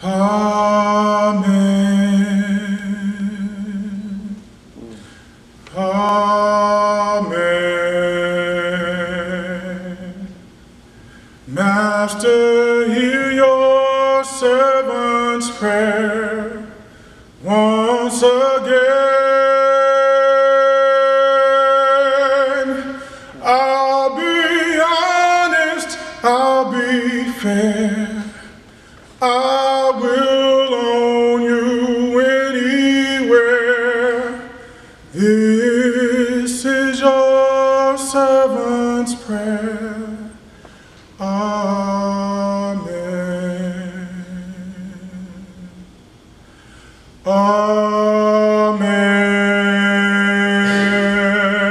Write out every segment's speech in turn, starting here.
Amen. Amen. Master, hear your servant's prayer once again. I'll be honest, I'll be fair. I This is your servant's prayer. Amen.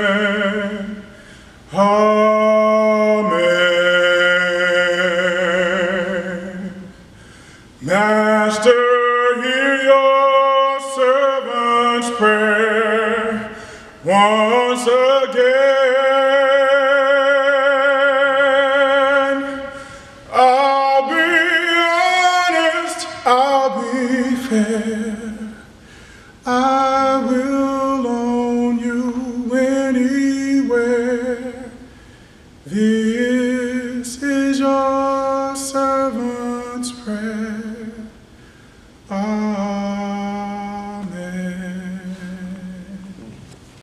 Amen. Amen. Master, hear your once again. I'll be honest, I'll be fair. I will own you anywhere. This is your